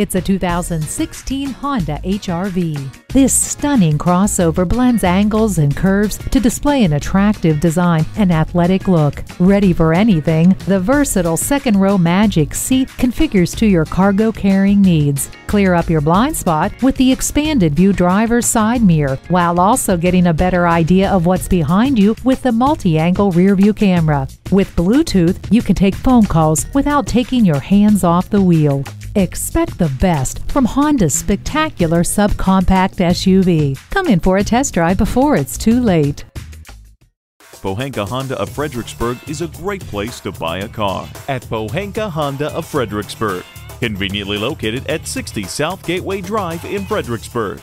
It's a 2016 Honda HRV. This stunning crossover blends angles and curves to display an attractive design and athletic look. Ready for anything, the versatile second row Magic seat configures to your cargo carrying needs. Clear up your blind spot with the expanded view driver's side mirror, while also getting a better idea of what's behind you with the multi-angle rear view camera. With Bluetooth, you can take phone calls without taking your hands off the wheel. Expect the best from Honda's spectacular subcompact SUV. Come in for a test drive before it's too late. Pohanka Honda of Fredericksburg is a great place to buy a car at Pohanka Honda of Fredericksburg. Conveniently located at 60 South Gateway Drive in Fredericksburg.